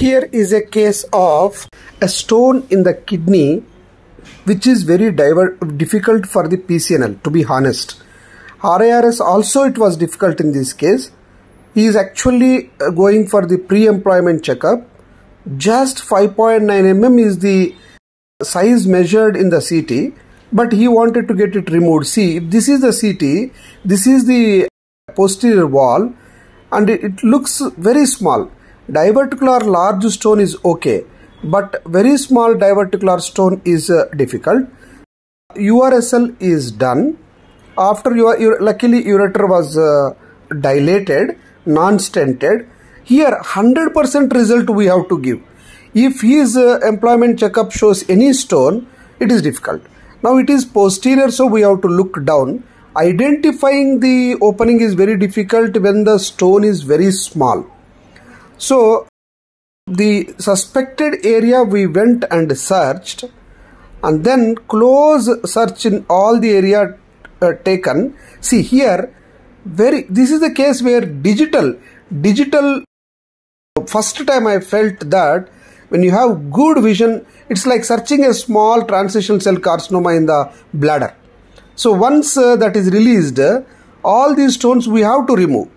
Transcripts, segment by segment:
Here is a case of a stone in the kidney which is very difficult for the PCNL to be honest. RIRS also it was difficult in this case. He is actually uh, going for the pre-employment checkup. Just 5.9 mm is the size measured in the CT but he wanted to get it removed. See, this is the CT, this is the posterior wall and it, it looks very small. Diverticular large stone is okay, but very small diverticular stone is uh, difficult. URSL is done. After your, your luckily ureter was uh, dilated, non-stented. Here 100% result we have to give. If his uh, employment checkup shows any stone, it is difficult. Now it is posterior, so we have to look down. Identifying the opening is very difficult when the stone is very small. So the suspected area we went and searched and then close search in all the area uh, taken. See here, very this is the case where digital, digital first time I felt that when you have good vision, it's like searching a small transition cell carcinoma in the bladder. So once uh, that is released, all these stones we have to remove.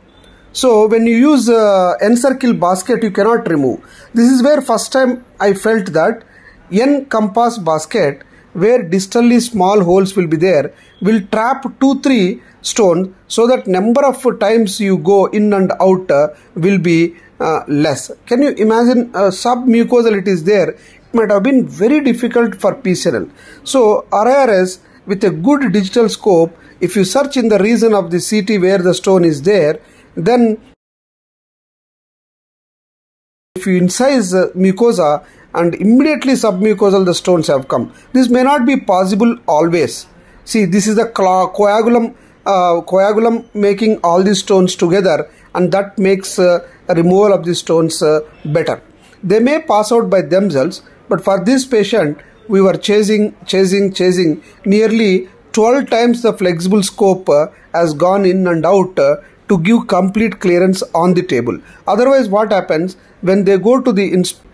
So when you use uh, NCircle basket, you cannot remove. This is where first time I felt that NCompass basket where distally small holes will be there will trap 2-3 stones so that number of times you go in and out uh, will be uh, less. Can you imagine uh, submucosal it is there? It might have been very difficult for PCNL. So RIRS with a good digital scope, if you search in the region of the CT where the stone is there, then if you incise mucosa and immediately submucosal the stones have come. This may not be possible always. See, this is the coagulum, uh, coagulum making all these stones together and that makes uh, removal of these stones uh, better. They may pass out by themselves, but for this patient, we were chasing, chasing, chasing. Nearly 12 times the flexible scope uh, has gone in and out uh, to give complete clearance on the table. Otherwise, what happens when they go to the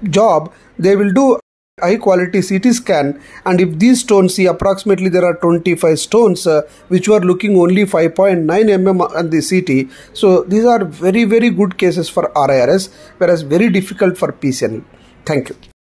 job, they will do high quality CT scan and if these stones see approximately there are 25 stones uh, which were looking only 5.9 mm on the CT so these are very very good cases for RIRS whereas very difficult for PCNL. Thank you.